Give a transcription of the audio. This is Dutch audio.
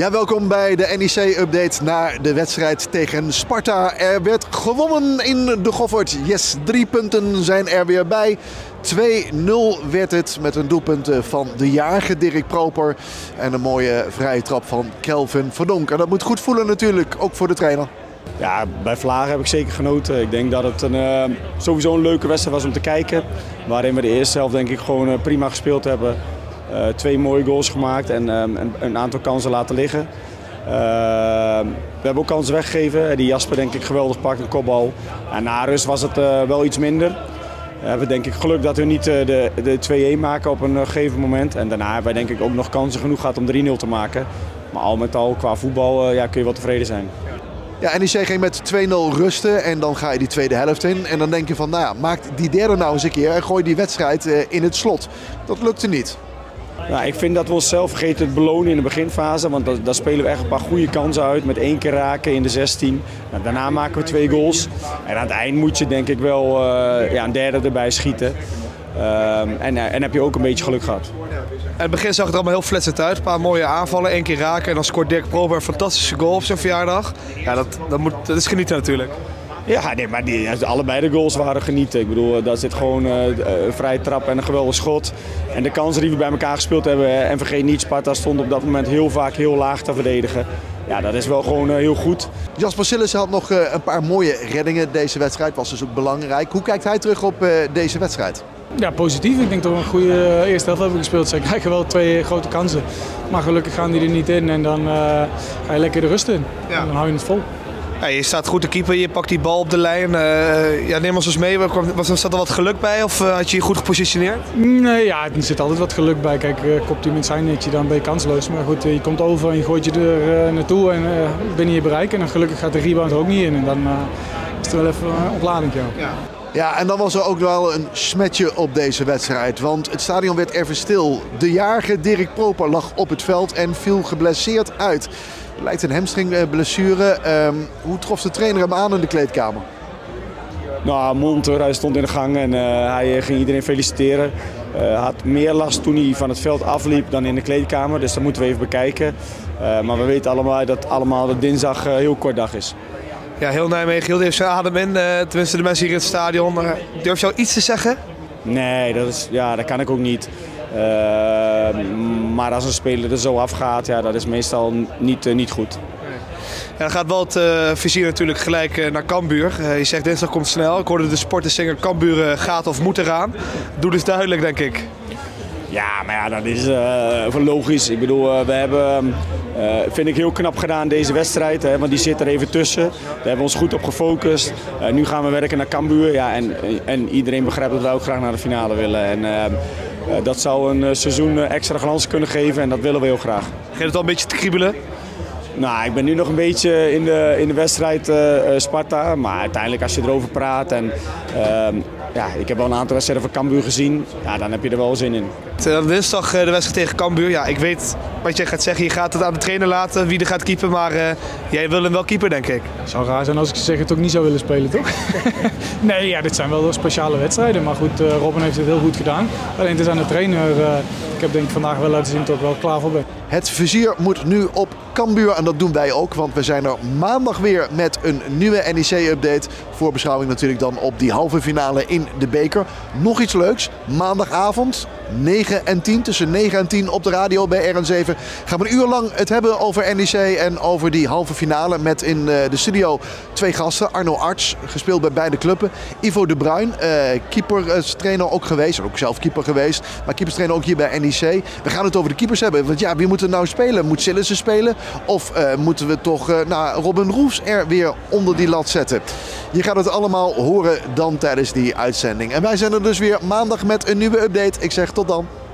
Ja, welkom bij de NEC-update naar de wedstrijd tegen Sparta. Er werd gewonnen in de Goffert. Yes, drie punten zijn er weer bij. 2-0 werd het met een doelpunt van de jarige Dirk Proper. En een mooie vrije trap van Kelvin Verdonk. En dat moet goed voelen natuurlijk, ook voor de trainer. Ja, bij Vlagen heb ik zeker genoten. Ik denk dat het een, uh, sowieso een leuke wedstrijd was om te kijken. Waarin we de eerste helft denk ik gewoon uh, prima gespeeld hebben. Uh, twee mooie goals gemaakt en een, een, aantal kansen laten liggen. we hebben ook kansen weggegeven. Die Jasper denk ik geweldig pakt, een kopbal. En na rust was het wel iets minder. We hebben denk ik geluk dat we niet de, de 2-1 maken op een gegeven moment. En daarna hebben wij denk ik ook nog kansen genoeg gehad om 3-0 te maken. Maar al met al qua voetbal ja, kun je wel tevreden zijn. Ja, NEC ging met 2-0 rusten en dan ga je die tweede helft in. En dan denk je van, nou ja, maak die derde nou eens een keer en gooi die wedstrijd eh, in het slot. Dat lukte niet. Nou, ik vind dat we onszelf vergeten het belonen in de beginfase. Want daar spelen we echt een paar goede kansen uit. Met één keer raken in de 16. Nou, daarna maken we twee goals. En aan het eind moet je denk ik wel uh, ja, een derde erbij schieten. Um, en, eh, en heb je ook een beetje geluk gehad. In het begin zag het allemaal heel flitsend uit. Een paar mooie aanvallen, één keer raken en dan scoort Dirk Prober een fantastische goal op zijn verjaardag. Ja, dat, dat, moet, dat is genieten natuurlijk. Ja, nee, maar die, allebei de goals waren genieten. Ik bedoel, eh, daar zit gewoon uh, een vrije trap en een geweldig schot. En de kansen die we bij elkaar gespeeld hebben. En vergeet niet, Sparta stond op dat moment heel vaak heel laag te verdedigen. Ja, dat is wel gewoon uh, heel goed. Jasper Sillis had nog een paar mooie reddingen deze wedstrijd. Was dus ook belangrijk. Hoe kijkt hij terug op deze wedstrijd? Ja, positief. Ik denk dat we een goede eh, eerste helft hebben gespeeld. Zij krijgen wel twee grote kansen. Maar gelukkig gaan die er niet in en dan uh, ga je lekker de rust in. Ja. En dan hou je het vol. Ja, je staat goed te keeper, je pakt die bal op de lijn. Uh, ja, neem ons eens mee. Was er, zat er wat geluk bij of uh, had je je goed gepositioneerd? Nee, ja, er zit altijd wat geluk bij. Kijk, uh, kopt met zijn netje, dan ben je kansloos. Maar goed, je komt over en je gooit je er naartoe en binnen je bereik. En dan gelukkig gaat de rebound er ook niet in. En dan is het wel even een ontlading. Ja. Ja, en dan was er ook wel een smetje op deze wedstrijd. Want het stadion werd even stil. De jarige Dirk Proper lag op het veld en viel geblesseerd uit. Lijkt een hamstringblessure. Um, hoe trof de trainer hem aan in de kleedkamer? Nou, monter. Hij stond in de gang en uh, hij ging iedereen feliciteren. Uh, had meer last toen hij van het veld afliep dan in de kleedkamer. Dus dat moeten we even bekijken. Maar we weten allemaal dat allemaal de dinsdag heel kort dag is. Ja, heel Nijmegen hield even zijn adem in. Uh, tenminste, de mensen hier in het stadion. Uh, durf je al iets te zeggen? Nee, dat, is, ja, dat kan ik ook niet. Uh, maar als een speler er zo afgaat, ja, dat is meestal niet, niet goed. Ja, dan gaat wel het vizier natuurlijk gelijk naar Cambuur. je zegt dinsdag komt snel. Ik hoorde de sporterzinger Cambuur gaat of moet eraan. Doe dus duidelijk, denk ik. Ja, maar ja, dat is uh, logisch. Ik bedoel, uh, we hebben, uh, vind ik heel knap gedaan deze wedstrijd. Hè, want die zit er even tussen. Daar hebben we ons goed op gefocust. nu gaan we werken naar Cambuur. Ja, en, en iedereen begrijpt dat we ook graag naar de finale willen. En dat zou een seizoen extra glans kunnen geven en dat willen we heel graag. Geeft het al een beetje te kriebelen? Nou, ik ben nu nog een beetje in de, in de wedstrijd Sparta. Maar uiteindelijk als je erover praat en ehm, ja, ik heb wel een aantal wedstrijden van Cambuur gezien. Ja, dan heb je er wel zin in. Dinsdag eh, de wedstrijd tegen Cambuur. Ja, ik weet wat jij gaat zeggen. Je gaat het aan de trainer laten wie er gaat keeper. Maar uh, jij wil hem wel keeper, denk ik. Het zou raar zijn als ik zeg het ook niet zou willen spelen, toch? nee, ja, dit zijn wel speciale wedstrijden. Maar goed, uh, Robin heeft het heel goed gedaan. Alleen het is aan de trainer. Uh, ik heb denk ik vandaag wel laten zien dat ik wel klaar voor ben. Het vizier moet nu op Cambuur en dat doen wij ook. Want we zijn er maandag weer met een nieuwe NEC-update. Voorbeschouwing natuurlijk dan op die halve finale in de beker. Nog iets leuks. Maandagavond 9 en 10, tussen 9 en 10 op de radio bij RN7. Gaan we een uur lang het hebben over NEC en over die halve finale. Met in eh, de studio twee gasten. Arno Arts, gespeeld bij beide clubben. Ivo de Bruin, uh, keeperstrainer ook geweest. Ook zelf keeper geweest. Maar keeperstrainer ook hier bij NEC. We gaan het over de keepers hebben. Want ja, wie moet er nou spelen? Moet Sillissen spelen? Of uh, moeten we toch nou, Robin Roefs er weer onder die lat zetten? Je gaat het allemaal horen dan tijdens die uitzending. En wij zijn er dus weer maandag met een nieuwe update. Ik zeg tot dan.